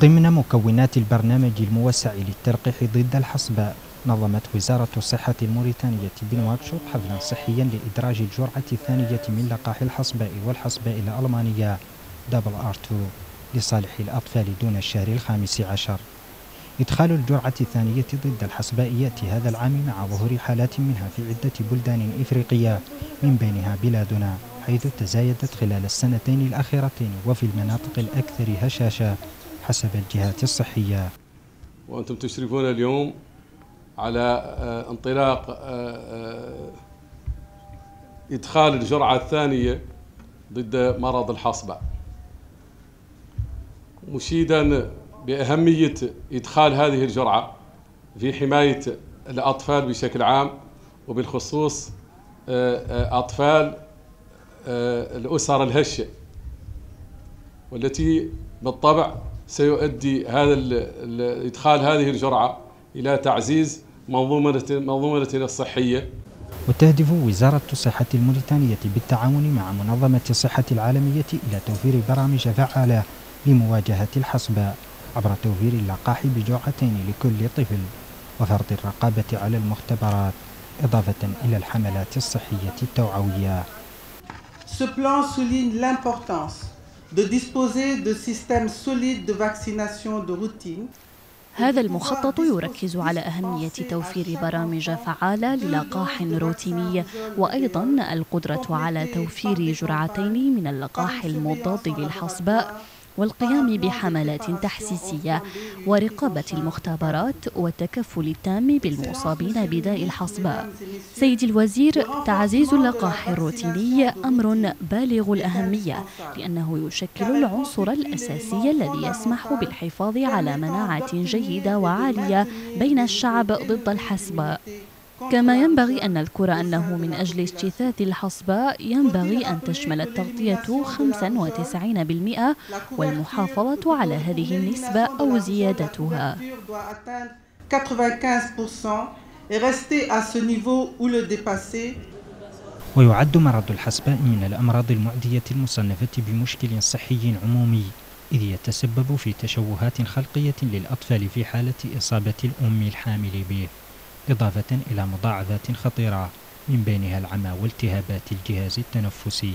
ضمن مكونات البرنامج الموسع للتلقيح ضد الحصباء نظمت وزارة الصحة الموريتانية بنواكشوط حفلا صحيا لإدراج الجرعة الثانية من لقاح الحصباء والحصباء الألمانية double R 2 لصالح الأطفال دون الشهر الخامس عشر. إدخال الجرعة الثانية ضد الحصباء يأتي هذا العام مع ظهور حالات منها في عدة بلدان إفريقية من بينها بلادنا حيث تزايدت خلال السنتين الأخيرتين وفي المناطق الأكثر هشاشة. حسب الجهات الصحية. وأنتم تشرفون اليوم على آه، انطلاق آه، آه، إدخال الجرعة الثانية ضد مرض الحصبة. مشيدا بأهمية إدخال هذه الجرعة في حماية الأطفال بشكل عام وبالخصوص أطفال الأسر الهشة والتي بالطبع سيؤدي هذا إدخال هذه الجرعة إلى تعزيز منظومة منظومتنا الصحية وتهدف وزارة الصحة الموريتانية بالتعاون مع منظمة الصحة العالمية إلى توفير برامج فعالة لمواجهة الحصباء عبر توفير اللقاح بجرعتين لكل طفل وفرض الرقابة على المختبرات إضافة إلى الحملات الصحية التوعوية. Ce plan souligne l'importance de disposer de systèmes solides de vaccination de routine. هذا المخطط يركز على أهمية توفير برامج فعالة للقاح روتيني وأيضا القدرة على توفير جرعتين من اللقاح المضاد للحصباء. والقيام بحملات تحسيسية ورقابة المختبرات والتكفل التام بالمصابين بداء الحصباء سيد الوزير تعزيز اللقاح الروتيني أمر بالغ الأهمية لأنه يشكل العنصر الأساسي الذي يسمح بالحفاظ على مناعة جيدة وعالية بين الشعب ضد الحصباء كما ينبغي أن نذكر أنه من أجل اجتثاث الحصباء ينبغي أن تشمل التغطية 95% والمحافظة على هذه النسبة أو زيادتها. 95% ويعد مرض الحصباء من الأمراض المعدية المصنفة بمشكل صحي عمومي إذ يتسبب في تشوهات خلقية للأطفال في حالة إصابة الأم الحامل به. إضافة إلى مضاعفات خطيرة من بينها العمى والتهابات الجهاز التنفسي.